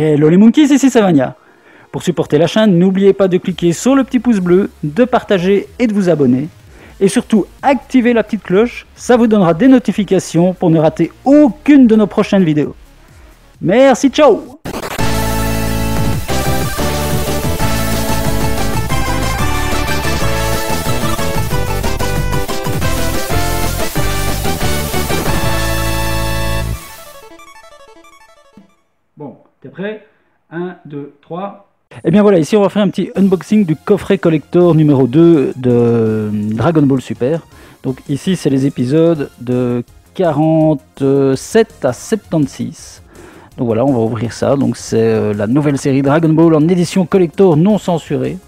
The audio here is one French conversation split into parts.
Hello les monkeys, ici Savania. Pour supporter la chaîne, n'oubliez pas de cliquer sur le petit pouce bleu, de partager et de vous abonner. Et surtout, activez la petite cloche, ça vous donnera des notifications pour ne rater aucune de nos prochaines vidéos. Merci, ciao Bon, t'es prêt? 1, 2, 3. Et bien voilà, ici on va faire un petit unboxing du coffret collector numéro 2 de Dragon Ball Super. Donc ici c'est les épisodes de 47 à 76. Donc voilà, on va ouvrir ça. Donc c'est euh, la nouvelle série Dragon Ball en édition collector non censurée.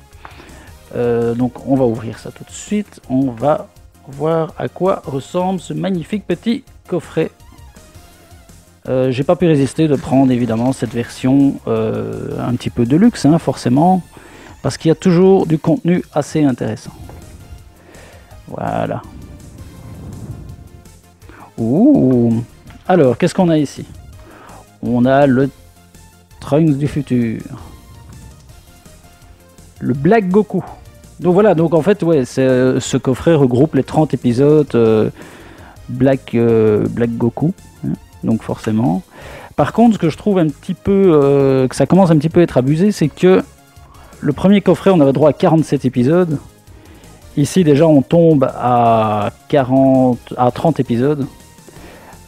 Euh, donc on va ouvrir ça tout de suite. On va voir à quoi ressemble ce magnifique petit coffret euh, j'ai pas pu résister de prendre évidemment cette version euh, un petit peu de luxe, hein, forcément, parce qu'il y a toujours du contenu assez intéressant. Voilà. Ouh. Alors, qu'est-ce qu'on a ici? On a le Trunks du futur. Le Black Goku. Donc voilà, donc en fait, ouais, euh, ce coffret regroupe les 30 épisodes Black, Black Goku donc forcément. Par contre, ce que je trouve un petit peu, euh, que ça commence un petit peu à être abusé, c'est que le premier coffret, on avait droit à 47 épisodes. Ici, déjà, on tombe à 40, à 30 épisodes.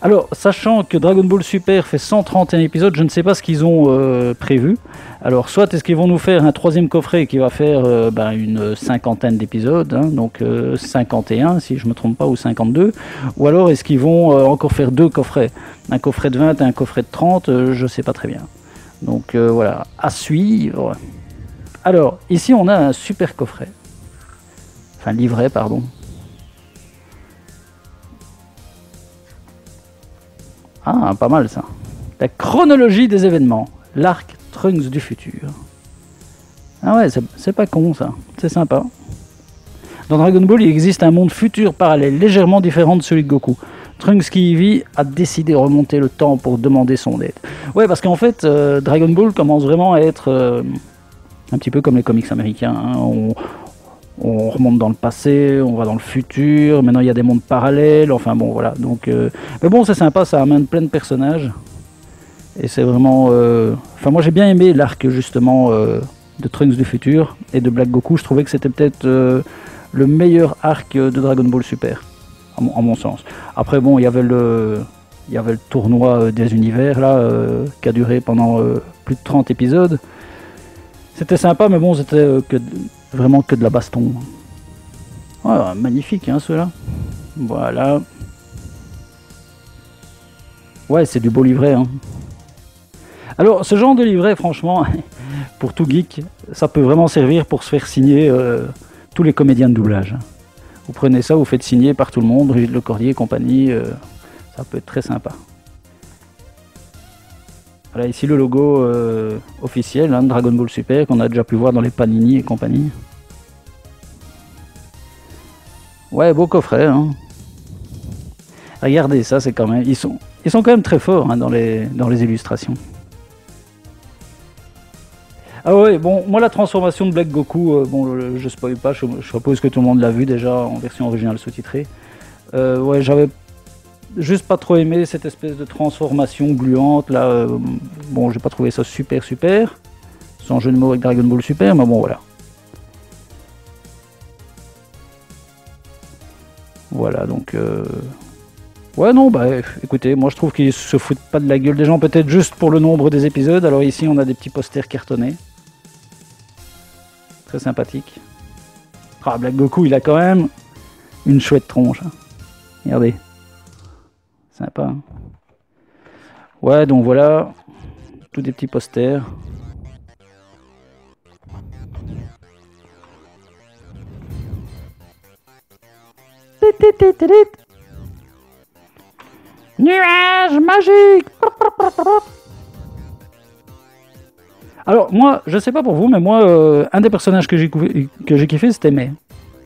Alors, sachant que Dragon Ball Super fait 131 épisodes, je ne sais pas ce qu'ils ont euh, prévu. Alors, soit est-ce qu'ils vont nous faire un troisième coffret qui va faire euh, ben, une cinquantaine d'épisodes, hein, donc 51 euh, si je ne me trompe pas, ou 52, ou alors est-ce qu'ils vont encore faire deux coffrets, un coffret de 20 et un coffret de 30, je ne sais pas très bien. Donc voilà, à suivre. Alors, ici on a un super coffret, enfin livret, pardon. Ah, pas mal ça. La chronologie des événements. L'arc Trunks du futur. Ah ouais, c'est pas con ça. C'est sympa. Dans Dragon Ball, il existe un monde futur parallèle, légèrement différent de celui de Goku. Trunks qui y vit a décidé de remonter le temps pour demander son aide. Ouais, parce qu'en fait, euh, Dragon Ball commence vraiment à être euh, un petit peu comme les comics américains. Hein. On remonte dans le passé, on va dans le futur, maintenant il y a des mondes parallèles, enfin bon voilà. Donc, euh, mais bon c'est sympa, ça amène plein de personnages. Et c'est vraiment... Euh, enfin moi j'ai bien aimé l'arc justement euh, de Trunks du futur et de Black Goku, je trouvais que c'était peut-être le meilleur arc de Dragon Ball Super, en mon, mon sens. Après bon il y avait le... Il y avait le tournoi des univers là, qui a duré pendant plus de 30 épisodes. C'était sympa, mais bon, c'était que Vraiment que de la baston. Oh, magnifique, hein, ceux-là. Voilà. Ouais, c'est du beau livret. Hein. Alors, ce genre de livret, franchement, pour tout geek, ça peut vraiment servir pour se faire signer euh, tous les comédiens de doublage. Vous prenez ça, vous faites signer par tout le monde, Brigitte Lecordier et compagnie, euh, ça peut être très sympa. Voilà ici le logo euh, officiel hein, Dragon Ball Super qu'on a déjà pu voir dans les Panini et compagnie. Ouais, beau coffret. Hein. Regardez ça, c'est quand même. Ils sont, ils sont quand même très forts hein, dans, les, dans les illustrations. Ah ouais, bon, moi la transformation de Black Goku, euh, bon, je spoil pas, je, suppose que tout le monde l'a vu déjà en version originale sous-titrée. Euh, ouais, j'avais juste pas trop aimé cette espèce de transformation gluante là. Euh, bon, j'ai pas trouvé ça super super. Sans jeu de mots avec Dragon Ball Super, mais bon voilà. Voilà donc. Euh, ouais non bah écoutez, moi je trouve qu'ils se foutent pas de la gueule des gens, peut-être juste pour le nombre des épisodes. Alors ici on a des petits posters cartonnés. Très sympathique. Ah Black Goku il a quand même une chouette tronche. Hein. Regardez. Sympa. Hein. ouais, donc voilà. Tous des petits posters. Nuage magique Alors moi, je sais pas pour vous, mais moi, euh, un des personnages que j'ai que j'ai kiffé, c'était May.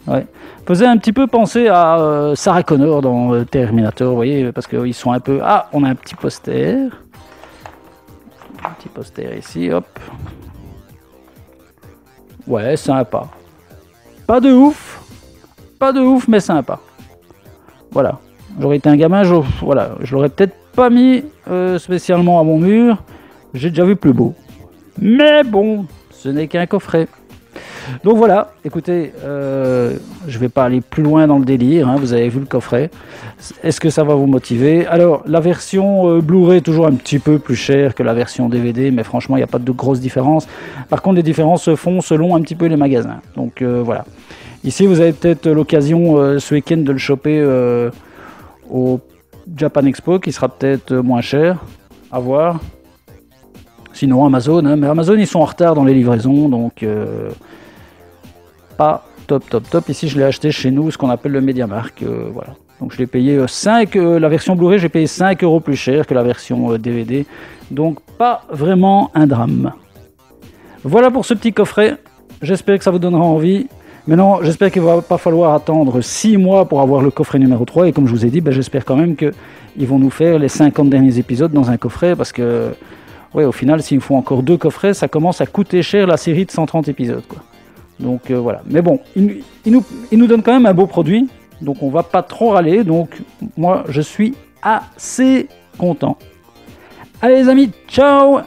Ouais. Faisait un petit peu penser à euh, Sarah Connor dans euh, Terminator, vous voyez, parce qu'ils sont un peu... Ah, on a un petit poster. Un petit poster ici, hop. Ouais, sympa. Pas de ouf, pas de ouf, mais sympa. Voilà. J'aurais été un gamin, je, voilà, je l'aurais peut-être pas mis euh, spécialement à mon mur. J'ai déjà vu plus beau. Mais bon, ce n'est qu'un coffret. Donc voilà, écoutez, euh, je ne vais pas aller plus loin dans le délire, hein, vous avez vu le coffret. Est-ce que ça va vous motiver? Alors, la version euh, Blu-ray est toujours un petit peu plus chère que la version DVD, mais franchement, il n'y a pas de grosse différence. Par contre, les différences se font selon un petit peu les magasins. Donc euh, voilà. Ici, vous avez peut-être l'occasion ce week-end de le choper au Japan Expo, qui sera peut-être moins cher. À voir. Sinon, Amazon, hein, mais Amazon, ils sont en retard dans les livraisons, donc pas top, top, top. Ici, je l'ai acheté chez nous, ce qu'on appelle le MediaMark. Euh, voilà. Donc, je l'ai payé 5, euh, euh, la version Blu-ray, j'ai payé 5 euros plus cher que la version DVD. Donc, pas vraiment un drame. Voilà pour ce petit coffret. J'espère que ça vous donnera envie. Maintenant, j'espère qu'il ne va pas falloir attendre 6 mois pour avoir le coffret numéro 3. Et comme je vous ai dit, ben, j'espère quand même qu'ils vont nous faire les 50 derniers épisodes dans un coffret. Parce que, ouais, au final, s'il faut encore deux coffrets, ça commence à coûter cher la série de 130 épisodes. Donc euh, voilà. Mais bon, il, nous, donne quand même un beau produit. Donc on va pas trop râler. Donc moi je suis assez content. Allez les amis, ciao